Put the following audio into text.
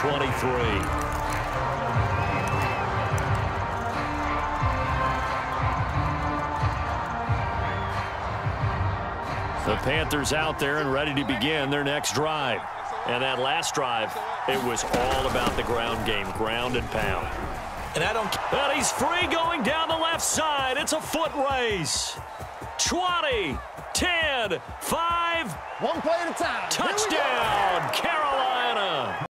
23. The Panthers out there and ready to begin their next drive. And that last drive, it was all about the ground game, ground and pound. And I don't. And he's free going down the left side. It's a foot race. 20, 10, 5. One play at a time. Touchdown,